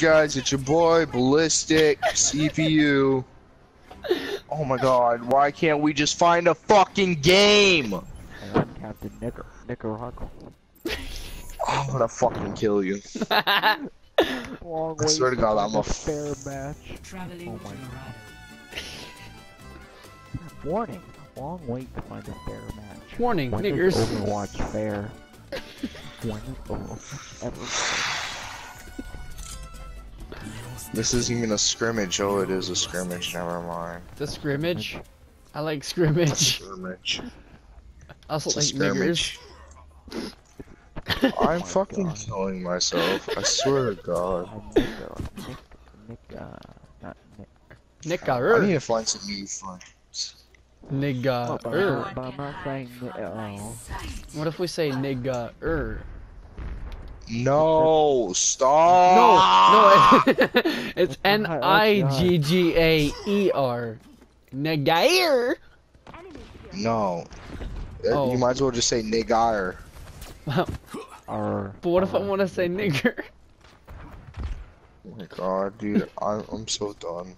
guys? It's your boy Ballistic CPU. Oh my god, why can't we just find a fucking game? And I'm Captain Nicker Nicaragua. I'm gonna fucking kill you. Long I swear to God, I'm a fair match. Traveling Oh my Dorado. Warning. Long wait to find a fair match. Warning, When is niggers. Overwatch fair? when is Overwatch ever This isn't even a scrimmage. Oh, it is a scrimmage. Never mind. The scrimmage. I like scrimmage. Scrimmage. I also It's a like niggers. scrimmage. Oh I'm my fucking God. killing myself. I swear to God. I'm Nicker. Nick. Nick. Uh. Not Nick. I need to find some new friends. Nigga. er. I'm, but I'm not saying. Nick- Oh. What if we say nigga? Er. No, No, stop. no, it's N I G G A E R. Nigger. No. Uh, oh. You might as well just say nigger. But what if I want to say nigger? Oh my god, dude, I'm, I'm so done.